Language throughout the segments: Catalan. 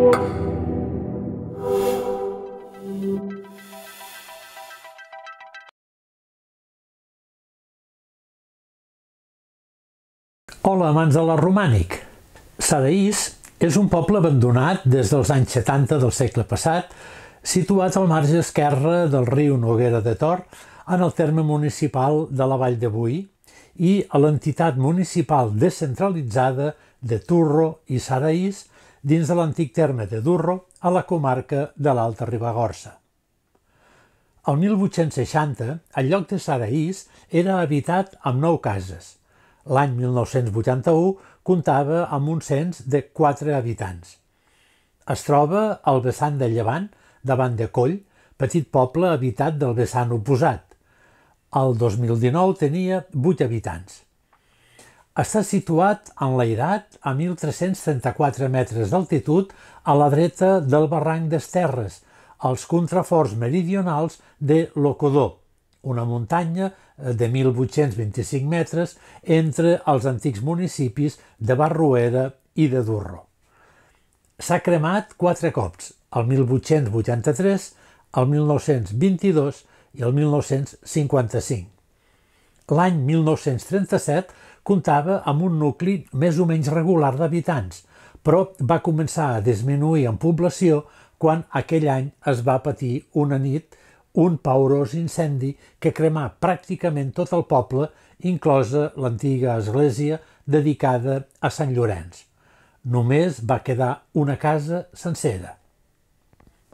Hola, amants de la romànic. Sadaís és un poble abandonat des dels anys 70 del segle passat, situat al marge esquerre del riu Noguera de Tor, en el terme municipal de la Vall de Boí i a l'entitat municipal descentralitzada de Turro i Saraís dins de l'antic terme de Durro a la comarca de l'Alta Ribagorça. El 1860, el lloc de Saraís era habitat amb nou cases – l'any 1981 comptava amb un cens de 4 habitants. Es troba al vessant de Llevant, davant de Coll, petit poble habitat del vessant oposat. El 2019 tenia 8 habitants. Està situat en l'Airat a 1.334 metres d'altitud a la dreta del barranc d'Esterres, als contraforts meridionals de Locodó, una muntanya eh, de 1.825 metres entre els antics municipis de Barruera i de Durro. S'ha cremat quatre cops, el 1883, el 1922 i el 1955. L'any 1937 comptava amb un nucli més o menys regular d'habitants, però va començar a disminuir en població quan aquell any es va patir una nit un paurós incendi que cremà pràcticament tot el poble, inclosa l'antiga església dedicada a Sant Llorenç. Només va quedar una casa sencera.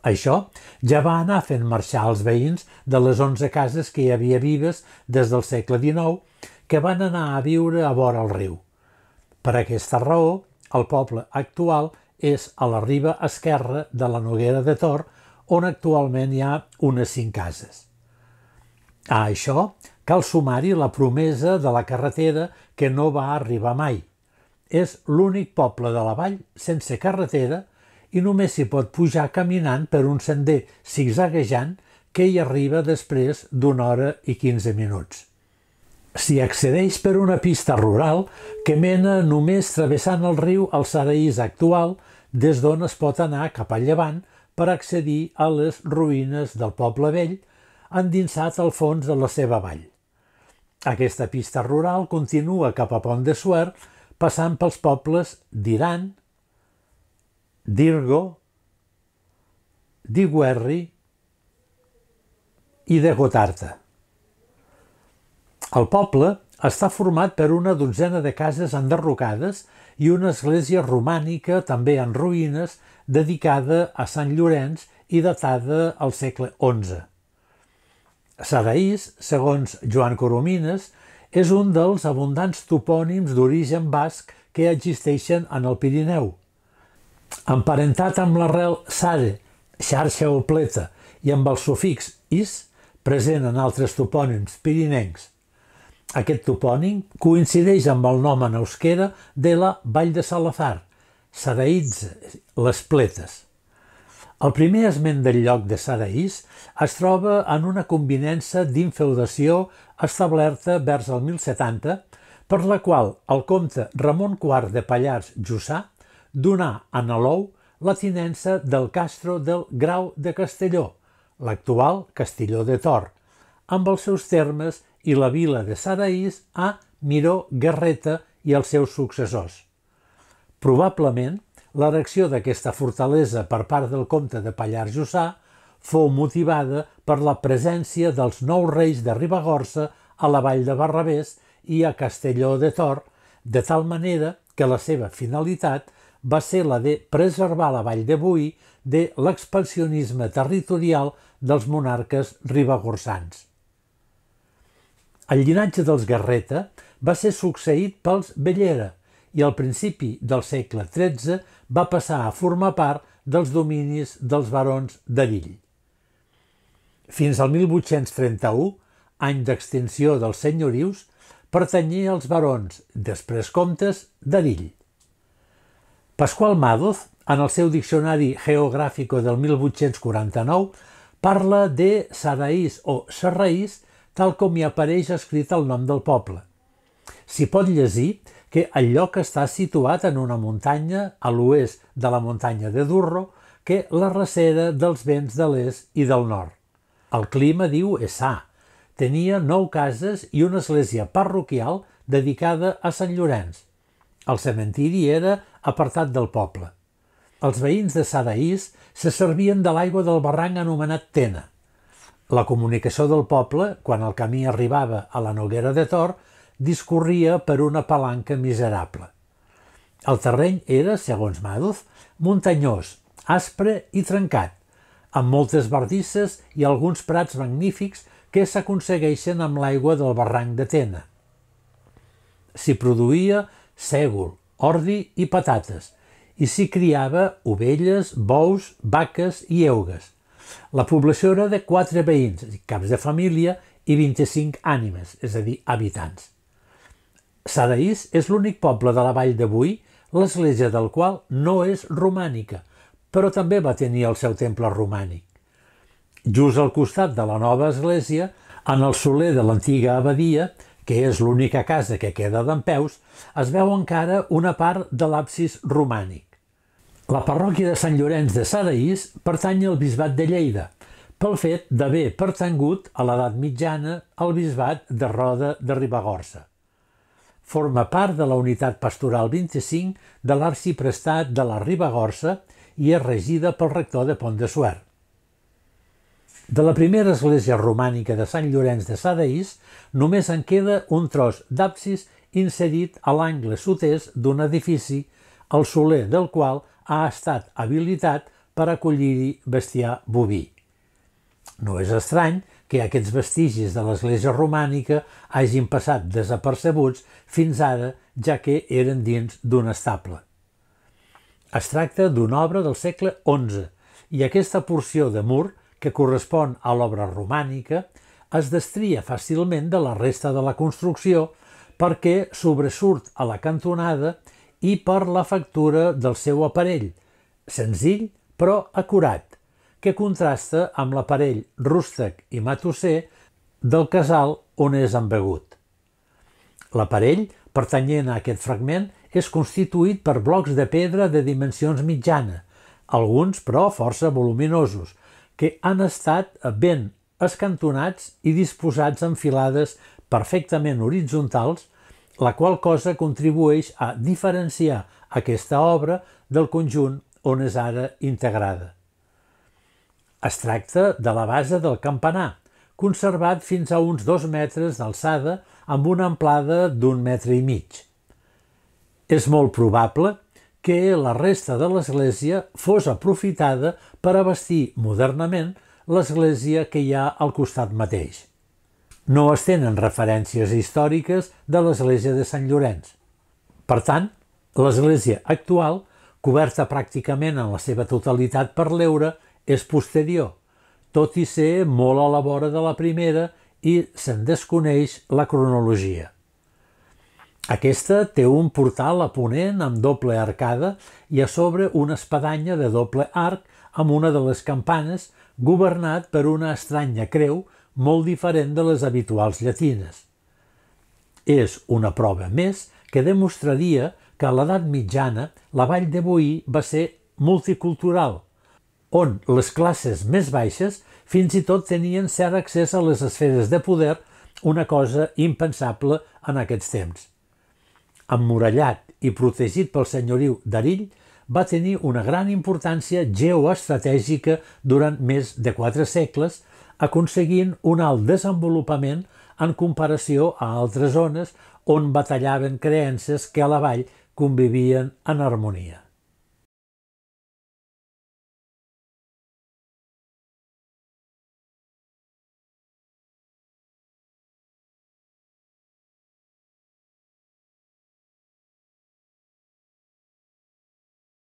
Això ja va anar fent marxar els veïns de les 11 cases que hi havia vives des del segle XIX que van anar a viure a vora el riu. Per aquesta raó, el poble actual és a la riba esquerra de la Noguera de Tor, on actualment hi ha unes cinc cases. A això cal sumar-hi la promesa de la carretera que no va arribar mai. És l'únic poble de la vall sense carretera i només s'hi pot pujar caminant per un sender zigzaguejant que hi arriba després d'una hora i 15 minuts. S'hi accedeix per una pista rural que mena només travessant el riu al Saraís actual, des d'on es pot anar cap a llevant per accedir a les ruïnes del poble vell endinsat al fons de la seva vall. Aquesta pista rural continua cap a Pont de Suert, passant pels pobles d'Iran, d'Irgo, d'Iguerri i de Gotarta. El poble està format per una dotzena de cases enderrocades i una església romànica, també en ruïnes, dedicada a Sant Llorenç i datada al segle XI. Saraís, segons Joan Coromines, és un dels abundants topònims d'origen basc que existeixen en el Pirineu. Emparentat amb l'arrel sare, xarxa o pleta, i amb el sufix is, present en altres topònims pirinencs, aquest topònim coincideix amb el nom en euskera de la Vall de Salazar, Saraïts, les pletes. El primer esment del lloc de Saraís es troba en una convinença d'infeudació establerta vers el 1070, per la qual el comte Ramon IV de Pallars Jussà donà a Nalou la tinença del castro del Grau de Castelló, l'actual Castelló de Tor, amb els seus termes i la vila de Saraís a Miró Guerreta i els seus successors. Probablement, l'erecció d'aquesta fortalesa per part del comte de Pallars Jussà fou motivada per la presència dels nou reis de Ribagorça a la vall de Barrabés i a Castelló de Tor, de tal manera que la seva finalitat va ser la de preservar la vall de Boí de l'expansionisme territorial dels monarques ribagorsans. El llinatge dels Garreta va ser succeït pels Bellera i al principi del segle XIII va passar a formar part dels dominis dels barons d'Arill. Fins al 1831, any d'extinció dels senyorius, pertanyia als barons, després comtes, d'Arill. Pasqual Madoz, en el seu diccionari geogràfico del 1849, parla de Saraís o Serraís tal com hi apareix escrit el nom del poble. S'hi pot llegir que el lloc està situat en una muntanya a l'oest de la muntanya de Durro, que la recera dels vents de l'est i del nord. El clima, diu, és sa. Tenia nou cases i una església parroquial dedicada a Sant Llorenç. El cementiri era apartat del poble. Els veïns de Sadaís se servien de l'aigua del barranc anomenat Tena. La comunicació del poble, quan el camí arribava a la Noguera de Tor, discorria per una palanca miserable. El terreny era, segons Madoz, muntanyós, aspre i trencat, amb moltes bardisses i alguns prats magnífics que s'aconsegueixen amb l'aigua del barranc de Tena. S'hi produïa sègol, ordi i patates, i s'hi criava ovelles, bous, vaques i eugues. La població era de quatre veïns, caps de família i 25 ànimes, és a dir, habitants. Saraís és l'únic poble de la vall d'avui, l'església del qual no és romànica, però també va tenir el seu temple romànic. Just al costat de la nova església, en el soler de l'antiga abadia, que és l'única casa que queda d'en peus, es veu encara una part de l'absis romànic. La parròquia de Sant Llorenç de Saraís pertany al bisbat de Lleida, pel fet d'haver pertangut a l'edat mitjana al bisbat de Roda de Ribagorça. Forma part de la unitat pastoral 25 de l'arxiprestat de la Ribagorça i és regida pel rector de Pont de Suert. De la primera església romànica de Sant Llorenç de Sadaís només en queda un tros d'absis inserit a l'angle sud-est d'un edifici, el soler del qual ha estat habilitat per acollir-hi bestiar boví. No és estrany que aquests vestigis de l'església romànica hagin passat desapercebuts fins ara, ja que eren dins d'un estable. Es tracta d'una obra del segle XI i aquesta porció de mur, que correspon a l'obra romànica, es destria fàcilment de la resta de la construcció perquè sobresurt a la cantonada i per la factura del seu aparell, senzill però acurat, que contrasta amb l'aparell rústec i matusser del casal on és embegut. L'aparell, pertanyent a aquest fragment, és constituït per blocs de pedra de dimensions mitjana, alguns però força voluminosos, que han estat ben escantonats i disposats en filades perfectament horitzontals la qual cosa contribueix a diferenciar aquesta obra del conjunt on és ara integrada. Es tracta de la base del campanar, conservat fins a uns dos metres d'alçada amb una amplada d'un metre i mig. És molt probable que la resta de l'església fos aprofitada per abastir modernament l'església que hi ha al costat mateix. No es tenen referències històriques de l'església de Sant Llorenç. Per tant, l'església actual, coberta pràcticament en la seva totalitat per l'eure, és posterior, tot i ser molt a la vora de la primera i se'n desconeix la cronologia. Aquesta té un portal a ponent amb doble arcada i a sobre una espadanya de doble arc amb una de les campanes governat per una estranya creu molt diferent de les habituals llatines. És una prova més que demostraria que a l'edat mitjana la vall de Boí va ser multicultural, on les classes més baixes fins i tot tenien cert accés a les esferes de poder, una cosa impensable en aquests temps. Emmurallat i protegit pel senyoriu d'Arill, va tenir una gran importància geoestratègica durant més de quatre segles aconseguint un alt desenvolupament en comparació a altres zones on batallaven creences que a la vall convivien en harmonia.